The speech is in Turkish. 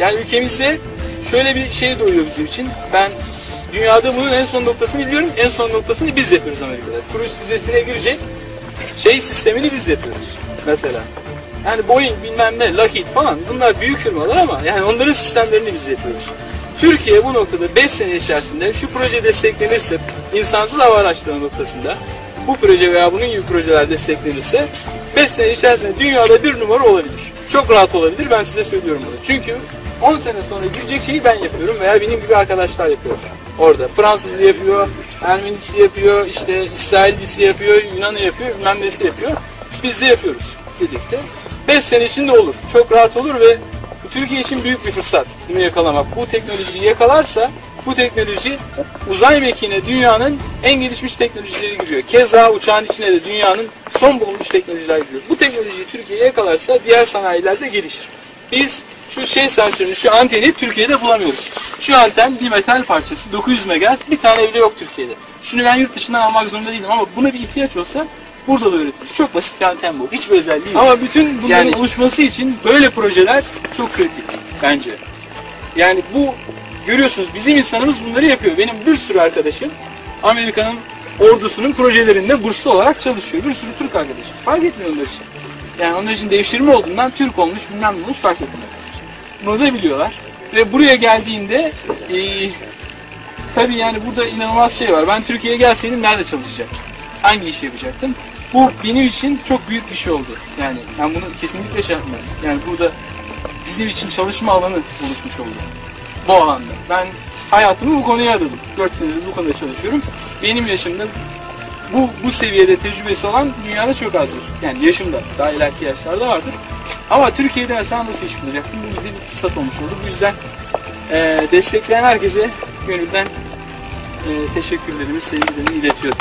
Yani ülkemizde şöyle bir şey doğuyor bizim için. Ben dünyada bunun en son noktasını biliyorum. En son noktasını biz yapıyoruz Amerika'da. Cruise füzesine girecek şey sistemini biz yapıyoruz mesela. Yani Boeing bilmem ne, Lockheed falan bunlar büyük firmalar ama yani onların sistemlerini biz yapıyoruz. Türkiye bu noktada 5 sene içerisinde şu proje desteklenirse insansız hava araçları noktasında bu proje veya bunun gibi projeler desteklenirse 5 sene içerisinde dünyada bir numara olabilir. Çok rahat olabilir ben size söylüyorum bunu. Çünkü 10 sene sonra girecek şeyi ben yapıyorum veya benim gibi arkadaşlar yapıyor orada. Fransızı yapıyor, Ermenisi yapıyor, işte İsraillisi yapıyor, Yunan'ı yapıyor, bilmem yapıyor. Biz de yapıyoruz birlikte. 5 sene içinde olur. Çok rahat olur ve Türkiye için büyük bir fırsat bunu yakalamak. Bu teknolojiyi yakalarsa bu teknoloji uzay mekiğine dünyanın en gelişmiş teknolojileri giriyor. Keza uçağın içine de dünyanın son bulunmuş teknolojiler giriyor. Bu teknolojiyi Türkiye yakalarsa diğer sanayiler de gelişir. Biz şu şey sensörünü, şu anteni Türkiye'de bulamıyoruz. Şu anten bir metal parçası 900 MHz bir tane bile yok Türkiye'de. Şunu ben yurt dışından almak zorunda değilim ama buna bir ihtiyaç olsa burada da üretilir. Çok basit bir anten bu. Hiçbir özelliği yok. Ama bütün bunların Yani- oluşması için böyle projeler çok kritik bence. Yani bu görüyorsunuz bizim insanımız bunları yapıyor. Benim bir sürü arkadaşım Amerika'nın ordusunun projelerinde burslu olarak çalışıyor. Bir sürü Türk arkadaşım. Fark etmiyor onlar için. Yani onlar için devşirme olduğundan Türk olmuş bilmem ne olmuş fark etmiyor. Bunu da biliyorlar. Ve buraya geldiğinde eee tabii yani burada inanılmaz şey var. Ben Türkiye'ye gelseydim nerede çalışacaktım? Hangi işi yapacaktım? Bu benim için çok büyük bir şey oldu. Yani ben bunu kesinlikle şey yapmıyorum. Yani burada bizim için çalışma alanı oluşmuş oldu. Bu alanda. Ben hayatımı bu konuya adadım. 4 senedir bu konuda çalışıyorum. Benim yaşımda bu bu seviyede tecrübesi olan dünyada çok azdır. Yani yaşımda, daha ileriki yaşlarda vardır. Ama Türkiye'de mesela nasıl iş bulacaktım? Bu bize bir fırsat olmuş oldu. Bu yüzden eee destekleyen herkese gönülden eee teşekkürlerimi, sevgilerimi iletiyorum.